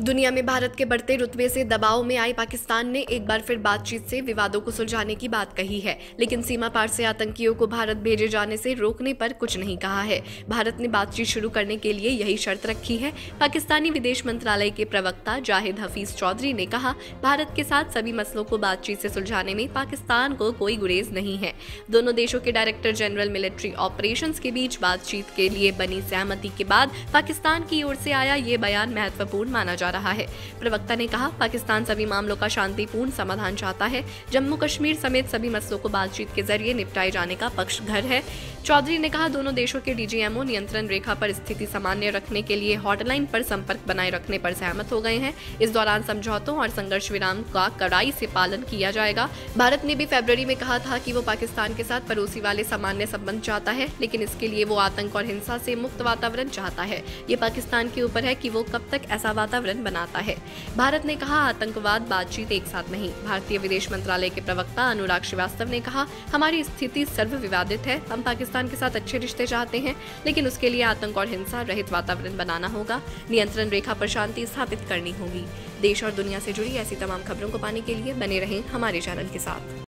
दुनिया में भारत के बढ़ते रुतबे से दबाव में आए पाकिस्तान ने एक बार फिर बातचीत से विवादों को सुलझाने की बात कही है। लेकिन सीमा पार से आतंकियों को भारत भेजे जाने से रोकने पर कुछ नहीं कहा है। भारत ने बातचीत शुरू करने के लिए यही शर्त रखी है। पाकिस्तानी विदेश मंत्रालय के प्रवक्ता जाहिद हफीज चौधरी ने कहा, भारत के साथ सभी मसलों को बातचीत से सुलझाने में पाकिस्तान को कोई गुरेज नहीं है। दोनों देशों के डायरेक्टर जनरल मिलिट्री ऑपरेशन के बीच बातचीत के लिए बनी सहमति के बाद पाकिस्तान की ओर से आया ये बयान महत्वपूर्ण माना जा रहा है। प्रवक्ता ने कहा, पाकिस्तान सभी मामलों का शांतिपूर्ण समाधान चाहता है। जम्मू कश्मीर समेत सभी मसलों को बातचीत के ज़रिए निपटाए जाने का पक्ष घर है। चौधरी ने कहा, दोनों देशों के डीजीएमओ नियंत्रण रेखा पर स्थिति सामान्य रखने के लिए हॉटलाइन पर संपर्क बनाए रखने पर सहमत हो गए हैं। इस दौरान समझौतों और संघर्ष विराम का कड़ाई से पालन किया जाएगा। भारत ने भी फरवरी में कहा था कि वो पाकिस्तान के साथ पड़ोसी वाले सामान्य संबंध चाहता है, लेकिन इसके लिए वो आतंक और हिंसा से मुक्त वातावरण चाहता है। ये पाकिस्तान के ऊपर है कि वो कब तक ऐसा वातावरण बनाता है। भारत ने कहा, आतंकवाद, बातचीत एक साथ नहीं। भारतीय विदेश मंत्रालय के प्रवक्ता अनुराग श्रीवास्तव ने कहा, हमारी स्थिति सर्व विवादित है। हम पाकिस्तान के साथ अच्छे रिश्ते चाहते हैं, लेकिन उसके लिए आतंक और हिंसा रहित वातावरण बनाना होगा। नियंत्रण रेखा पर शांति स्थापित करनी होगी। देश और दुनिया से जुड़ी ऐसी तमाम खबरों को पाने के लिए बने रहें हमारे चैनल के साथ।